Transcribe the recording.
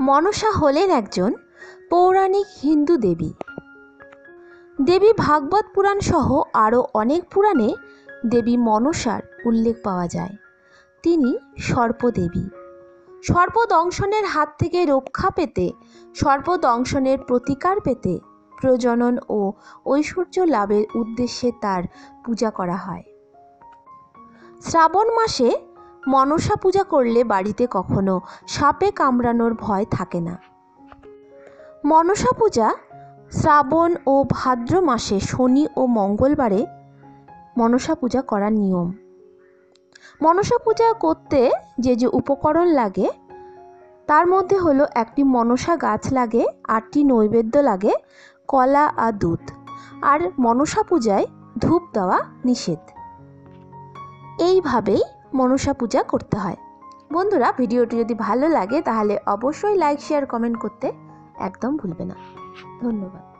মনসা হলেন একজন পৌরাণিক হিন্দু দেবী। দেবী ভাগবত পুরাণ সহ আরও অনেক পুরাণে দেবী মনসার উল্লেখ পাওয়া যায়। তিনি সর্পদেবী। সর্পদংশনের হাত থেকে রক্ষা পেতে, সর্পদংশনের প্রতিকার পেতে প্রজনন ও ঐশ্বর্য লাভের উদ্দেশ্যে তার পূজা করা হয়। শ্রাবণ মাসে মনসা পূজা করলে বাড়িতে কখনো সাপে কামড়ানোর ভয় থাকে না। মনসা পূজা শ্রাবণ ও ভাদ্র মাসে শনি ও মঙ্গলবারে মনসা পূজা করার নিয়ম। মনসা পূজা করতে যে যে উপকরণ লাগে, তার মধ্যে হলো একটি মনসা গাছ লাগে, আটটি নৈবেদ্য লাগে, কলা আর দুধ। আর মনসা পূজায় ধূপ দেওয়া নিষেধ। এইভাবেই মনসা পূজা করতে হয়। বন্ধুরা, ভিডিওটি যদি ভালো লাগে তাহলে অবশ্যই লাইক শেয়ার কমেন্ট করতে একদম ভুলবে না। ধন্যবাদ।